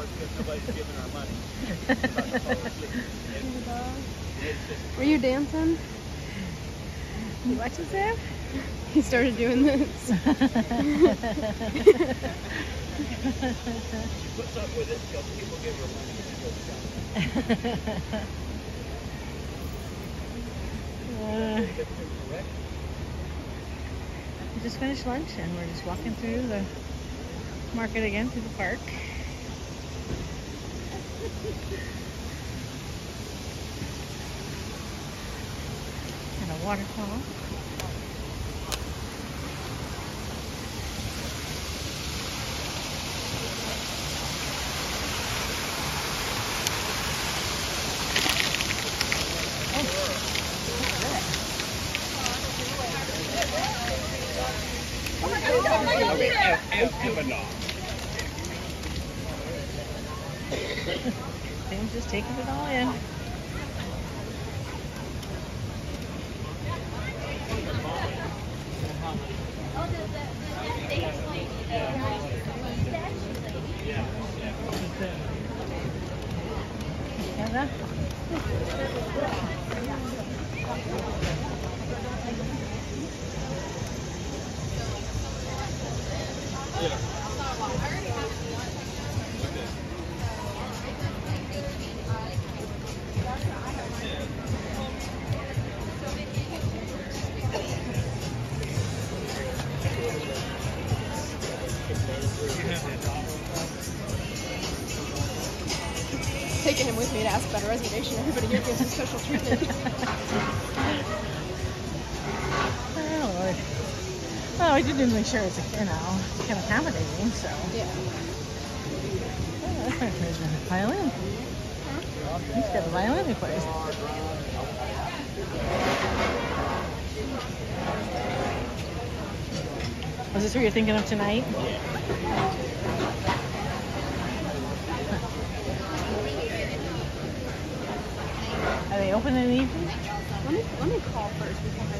hours because nobody's giving our money. About to fall asleep. It's- it's just Were you dancing? You watching Sam? He started doing this. Puts up with it because people give her money and she goes shopping. Is everything correct? we just finished lunch and we're just walking through the market again through the park and a waterfall. Oh, oh my god, oh, Lebanon. Sam's just taking it all in. Heather? Taking him with me to ask about a reservation. Everybody here gives him special treatment. Oh, Lord. Oh, I did need to make sure it's, you know, kind of accommodating, so. yeah. Oh, that's nice. There's a violin. He's got a violin he plays. Was this what you're thinking of tonight? Are they open in the evening? Let me let me call first before I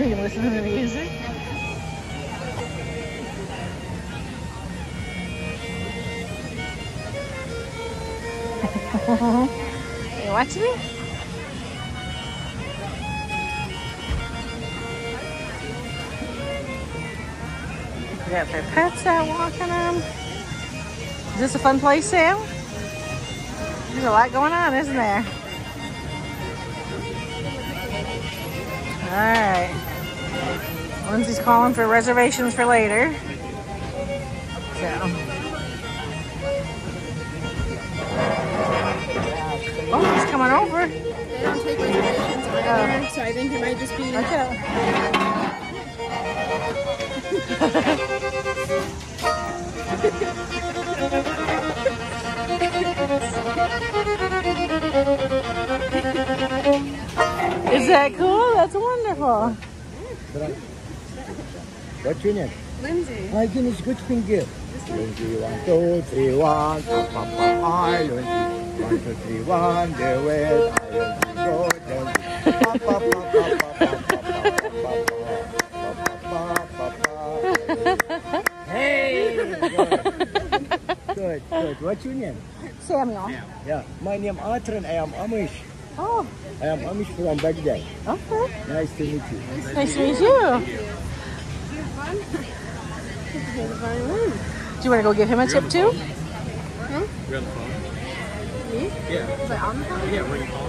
you listen to the music? you watching it? We got their pets out walking them. Is this a fun place, Sam? There's a lot going on, isn't there? All right. Lindsay's calling for reservations for later. So. Oh, he's coming over. They don't take reservations over there, so I think it might just be. Okay. that cool? That's wonderful. What's your name? Lindsay. My name is Good Finger. Lindsay, one, two, three, one. Papa, I, Lindsay. One, two, three, one. There will I, Lindsay, go, Hey! Good. good. What's your name? Samuel. Yeah. yeah. My name is Atran. I am Amish. Oh, um, I am Amish from Baghdad. okay. Nice to meet you. Nice to meet you. Do you want to go give him a tip too? You're on the phone? Me? Yeah. Was I on the phone? Yeah, were you calling?